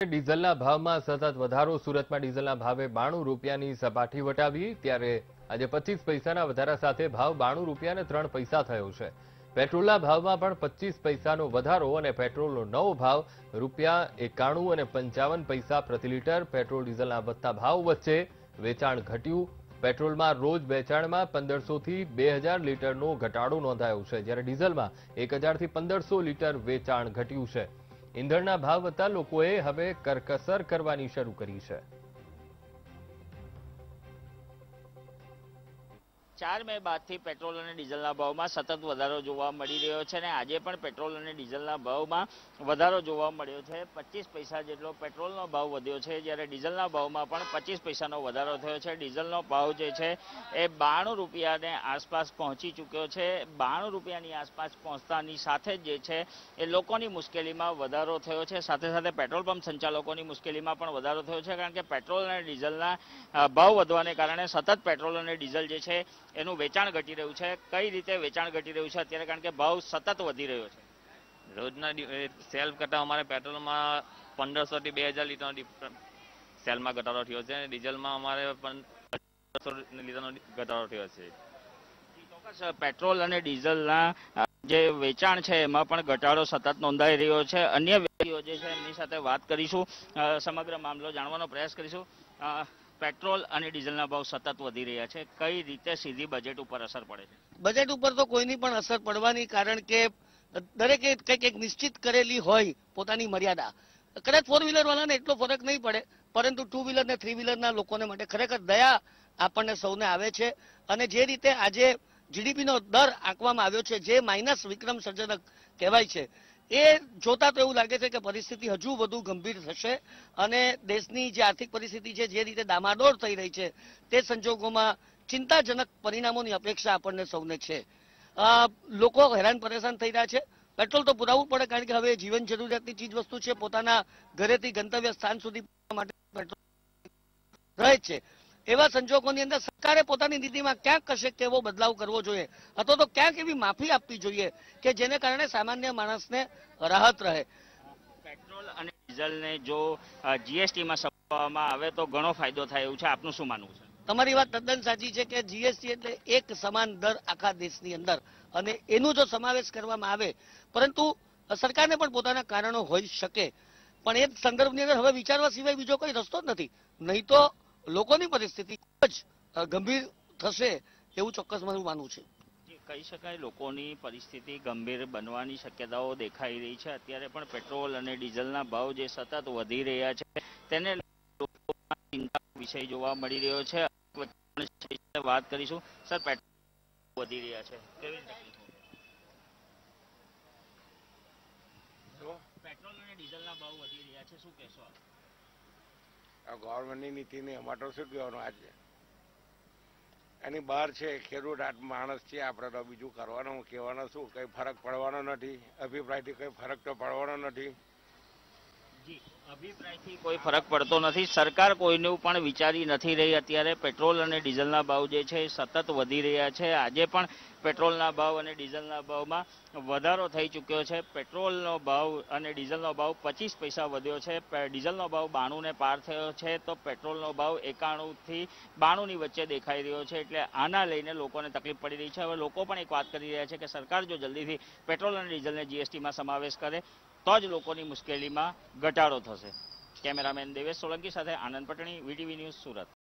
ડીઝલના ભાવમાં સતત વધારો, સુરતમાં ડીઝલના ભાવે બાણું રૂપિયાની સપાટી વટાવી, ત્યારે આજે પચીસ પૈસાના વધારા સાથે ભાવ બાણું રૂપિયાને ત્રણ પૈસા થયો છે. પેટ્રોલના ભાવમાં પણ પચીસ પૈસાનો વધારો અને પેટ્રોલનો નવો ભાવ, રૂપિયા એકાણું અને પંચાવન પૈસા પ્રતિ લીટર, પેટ્રોલ ડીઝલના વધતા ભાવ વચ્ચે વેચાણ ઘટ્યું. પેટ્રોલમાં રોજ વેચાણમાં પંદરસોથી બે હજાર લીટરનો ઘટાડો નોંધાયો છે, જ્યારે ડીઝલમાં એક હજારથી પંદરસો લીટર વેચાણ ઘટ્યું છે. ઈંધણના ભાવ વધતા લોકોએ હવે કરકસર કરવાની શરૂ કરી છે. ચાર મે બાદથી પેટ્રોલ અને ડીઝલના ભાવમાં સતત વધારો જોવા મળી રહ્યો છે અને આજે પણ પેટ્રોલ અને ડીઝલના ભાવમાં વધારો જોવા મળ્યો છે. પચીસ પૈસા જેટલો પેટ્રોલનો ભાવ વધ્યો છે જ્યારે ડીઝલના ભાવમાં પણ પચીસ પૈસાનો વધારો થયો છે. ડીઝલનો ભાવ જે છે એ બાણું રૂપિયાને આસપાસ પહોંચી ચૂક્યો છે. બાણું રૂપિયાની આસપાસ પહોંચતાની સાથે જ જે છે એ લોકોની મુશ્કેલીમાં વધારો થયો છે. સાથે સાથે પેટ્રોલ પંપ સંચાલકોની મુશ્કેલીમાં પણ વધારો થયો છે કારણ કે પેટ્રોલ અને ડીઝલના ભાવ વધવાને કારણે સતત પેટ્રોલ અને ડીઝલ જે છે એનું વેચાણ ઘટી રહ્યું છે. કઈ રીતે વેચાણ ઘટી રહ્યું છે? અત્યારે કારણ કે ભાવ સતત વધી રહ્યો છે. રોજના સેલ કરતાં અમારે પેટ્રોલમાં પંદરસો થી બે હજાર લીટરનો સેલમાં ઘટાડો થયો છે અને ડીઝલમાં અમારે પંદરસો લીટરનો ઘટાડો થયો છે. ચોક્કસ પેટ્રોલ અને ડીઝલના જે વેચાણ છે એમાં પણ ઘટાડો સતત નોંધાઈ રહ્યો છે. અન્ય વ્યક્તિઓ જે છે એમની સાથે વાત કરીશું. સમગ્ર મામલો જાણવાનો પ્રયાસ કરીશું. પેટ્રોલ અને ડીઝલના ભાવ સતત વધી રહ્યા છે. કઈ રીતે સીધી બજેટ ઉપર અસર પડે છે? બજેટ ઉપર તો કોઈની પણ અસર પડવાની, કારણ કે દરેકે કંઈક એક નિશ્ચિત કરેલી હોય પોતાની મર્યાદા. કદાચ ફોર વ્હીલર વાળાને એટલો ફરક નહીં પડે, પરંતુ ટુ વ્હીલર ને થ્રી વ્હીલરના લોકોને માટે ખરેખર દયા આપણને સૌને આવે છે. અને જે રીતે આજે જીડીપીનો દર આંકવામાં આવ્યો છે, જે માઇનસ વિક્રમ સર્જનક કહેવાય છે એ જોતા તો એવું લાગે છે કે પરિસ્થિતિ હજુ વધુ ગંભીર થશે અને દેશની જે આર્થિક પરિસ્થિતિ છે, જે રીતે દામાદોર થઈ રહી છે, તે સંજોગોમાં ચિંતાજનક પરિણામોની અપેક્ષા આપણને સૌને છે. લોકો હેરાન પરેશાન થઈ રહ્યા છે. પેટ્રોલ તો પુરાવવું પડે કારણ કે હવે જીવન જરૂરિયાતની ચીજ વસ્તુ છે. પોતાના ઘરેથી ગંતવ્ય સ્થાન સુધી માટે પેટ્રોલ રહે છે. એવા સંજોગોની અંદર સરકારે પોતાની નીતિમાં ક્યાંક કશે એવો બદલાવ કરવો જોઈએ. અથવા તો ક્યાંક એવી માફી આપવી જોઈએ કે જેને કારણે સામાન્ય માણસને રાહત રહે. પેટ્રોલ અને ડીઝલને જો જીએસટીમાં સમાવવામાં આવે તો ઘણો ફાયદો થાય એવું છે. આપનું શું માનવું છે? તમારી વાત તદ્દન સાચી છે કે જીએસટી એટલે એક સમાન દર આખા દેશની અંદર. અને એનું જો સમાવેશ કરવામાં આવે પરંતુ સરકારને પણ પોતાના કારણો હોઈ શકે. પણ એ સંદર્ભની અંદર હવે વિચારવા સિવાય બીજો કોઈ રસ્તો જ નથી. નહીં તો લોકોની પરિસ્થિતિ ગંભીર થશે એવું ચોક્કસ મારું માનવું છે. જી, કહી શકાય લોકોની પરિસ્થિતિ ગંભીર બનવાની શક્યતાઓ દેખાઈ રહી છે. અત્યારે પણ પેટ્રોલ અને ડીઝલના ભાવ જે સતત વધી રહ્યા છે તેને ચિંતા વિષય જોવા મળી રહ્યો છે. વાત કરીશું. સર પેટ્રોલ વધી રહ્યા છે. કેવી પેટ્રોલ અને ડીઝલના ભાવ વધી રહ્યા છે શું કહેશો? આ ગવર્મેન્ટની નીતિની અમારે તો શું કહેવાનું? આજે એની બહાર છે, ખેડૂત આ માણસ છે, આપણે તો બીજું કરવાનું, કહેવાનું શું? કંઈ ફરક પડવાનો નથી. અભિપ્રાયથી કંઈ ફરક તો પડવાનો નથી. જી, અભિપ્રાયથી કોઈ ફરક પડતો નથી. સરકાર કોઈનું પણ વિચારી નથી રહી અત્યારે. પેટ્રોલ અને ડીઝલના ભાવ જે છે, સતત વધી રહ્યા છે. આજે પણ પેટ્રોલના ભાવ અને ડીઝલના ભાવમાં વધારો થઈ ચૂક્યો છે. પેટ્રોલનો ભાવ અને ડીઝલનો ભાવ પચીસ પૈસા વધ્યો છે. ડીઝલનો ભાવ બાણુંને પાર થયો છે તો પેટ્રોલનો ભાવ એકાણુંથી બાણુંની વચ્ચે દેખાઈ રહ્યો છે એટલે આના લઈને લોકોને તકલીફ પડી રહી છે. હવે લોકો પણ એક વાત કરી રહ્યા છે કે સરકાર જો જલ્દીથી પેટ્રોલ અને ડીઝલને જીએસટીમાં સમાવેશ કરે તો જ લોકોની મુશ્કેલીમાં ઘટાડો થશે. કેમેરામેન દેવેશ સોલંકી સાથે આનંદ પટણી, વીટીવી ન્યૂઝ સુરત.